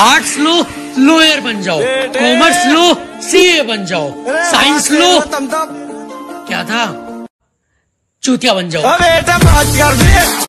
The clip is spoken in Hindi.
आर्ट्स लो लॉयर बन जाओ। कॉमर्स लो सीए बन जाओ। साइंस लो क्या था? चूतिया बन जाओ।